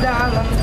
dalam